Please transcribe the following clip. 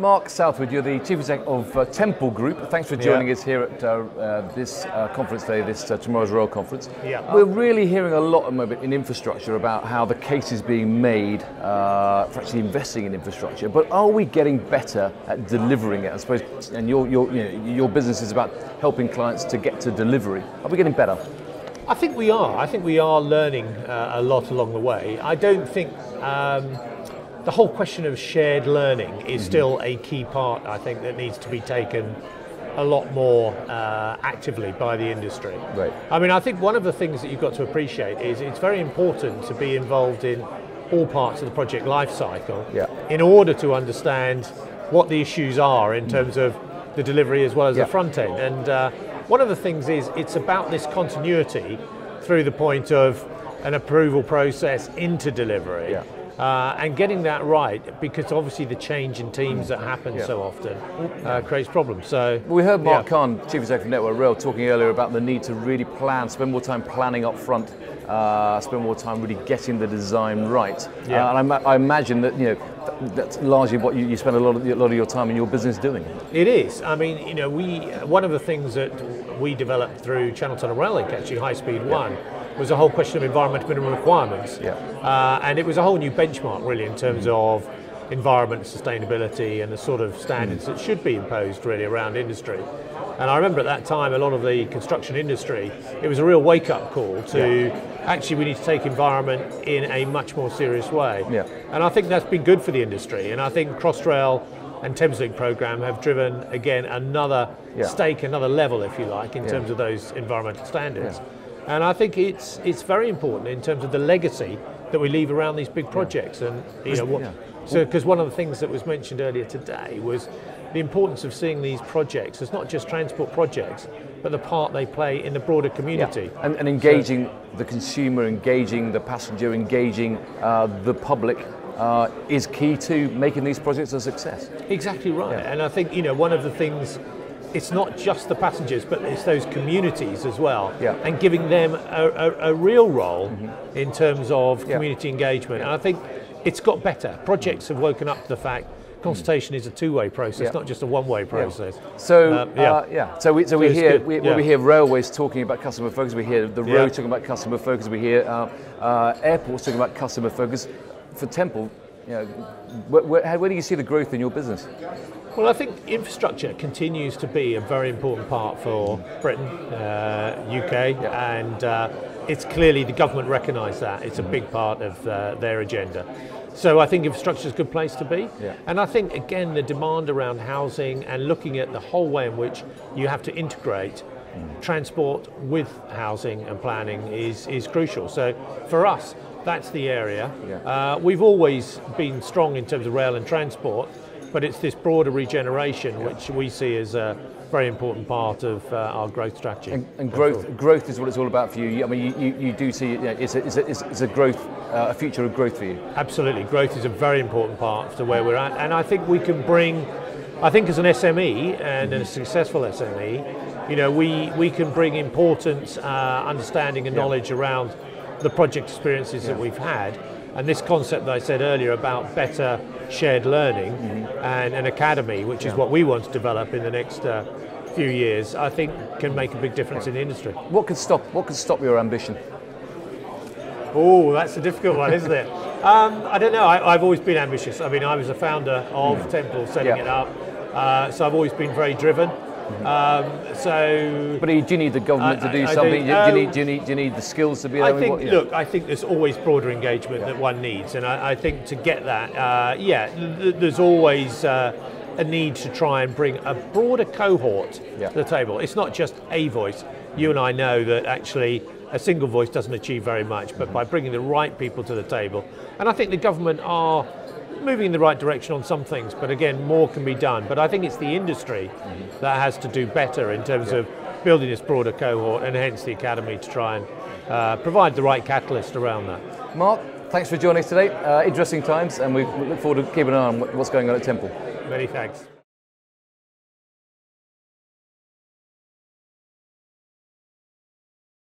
Mark Southwood, you're the Chief Executive of uh, Temple Group. Thanks for joining Yeah. us here at uh, uh, this uh, conference day, this uh, Tomorrow's Rail conference. Yeah. We're really hearing a lot at the moment in infrastructure about how the case is being made uh, for actually investing in infrastructure. But are we getting better at delivering it? I suppose, and your, your, you know, your business is about helping clients to get to delivery. Are we getting better? I think we are. I think we are learning uh, a lot along the way. I don't think um, the whole question of shared learning is still a key part, I think, that needs to be taken a lot more uh, actively by the industry. Right. I mean, I think one of the things that you've got to appreciate is it's very important to be involved in all parts of the project life cycle Yeah. in order to understand what the issues are in terms of the delivery as well as Yeah. the front end. And uh, one of the things is it's about this continuity through the point of an approval process into delivery. Yeah. Uh, and getting that right, because obviously the change in teams that happen Yeah. so often uh, creates problems. So We heard Mark yeah. Carne, Chief Executive of Network Rail, talking earlier about the need to really plan, spend more time planning up front, uh, spend more time really getting the design right. Yeah. Uh, and I, I imagine that you know th- that's largely what you, you spend a lot of a lot of your time in your business doing. It is. I mean, you know, we one of the things that we developed through Channel Tunnel Rail Link, actually High Speed One, was a whole question of environmental minimum requirements. Yeah. Uh, and it was a whole new benchmark, really, in terms of environment, sustainability, and the sort of standards that should be imposed, really, around industry. And I remember at that time, a lot of the construction industry, it was a real wake-up call to actually we need to take environment in a much more serious way. Yeah. And I think that's been good for the industry. And I think Crossrail and Thameslink program have driven again another Yeah. stake, another level, if you like, in Yeah. terms of those environmental standards. And I think it's it's very important in terms of the legacy that we leave around these big projects. And you know, what, Yeah. so because one of the things that was mentioned earlier today was the importance of seeing these projects as not just transport projects, but the part they play in the broader community. And, and engaging the consumer, engaging the passenger, engaging uh, the public uh, is key to making these projects a success. Exactly right. Yeah. And I think, you know, one of the things, it's not just the passengers, but it's those communities as well. Yeah. Mm-hmm. And giving them a, a, a real role in terms of Yeah. community engagement. And I think it's got better. Projects have woken up to the fact consultation is a two-way process, Yeah. not just a one-way process. So Uh, yeah, yeah. uh, yeah. So we so we hear we, yeah. we hear railways talking about customer focus. We hear the road Yeah. talking about customer focus. We hear uh, uh, airports talking about customer focus. For Temple, you know, where, where, where do you see the growth in your business? Well, I think infrastructure continues to be a very important part for Britain, uh, UK, and uh, it's clearly the government recognise that. It's a big part of uh, their agenda. So I think infrastructure is a good place to be. Yeah. And I think, again, the demand around housing and looking at the whole way in which you have to integrate transport with housing and planning is, is crucial. So for us, that's the area. Yeah. Uh, we've always been strong in terms of rail and transport, but it's this broader regeneration which we see as a very important part of uh, our growth strategy. And, and growth growth is what it's all about for you. I mean, you, you, you do see you know, it's, a, it's, a, it's a growth, uh, a future of growth for you. Absolutely, growth is a very important part to where we're at, and I think we can bring. I think as an SME and a successful SME, you know, we, we can bring important uh, understanding and Yeah. knowledge around the project experiences that we've had, and this concept that I said earlier about better shared learning and an academy, which is what we want to develop in the next uh, few years, I think can make a big difference in the industry. What could stop What could stop your ambition? Oh, that's a difficult one, isn't it? Um, I don't know. I, I've always been ambitious. I mean, I was a founder of Temple, setting Yeah. it up, uh, so I've always been very driven. Um, so But do you need the government I- to do I- I something? think- do, you oh. need, do you need do you need the skills to be there? I think, what- yeah. look, I think there's always broader engagement that one needs, and I, I think to get that, uh, yeah, th- there's always uh, a need to try and bring a broader cohort Yeah. to the table. It's not just a voice. You and I know that actually a single voice doesn't achieve very much, but by bringing the right people to the table, and I think the government are moving in the right direction on some things, but again, more can be done. But I think it's the industry that has to do better in terms of building this broader cohort, and hence the academy to try and uh, provide the right catalyst around that. Mark, thanks for joining us today. Uh, interesting times, and we look forward to keeping an eye on what's going on at Temple. Many thanks.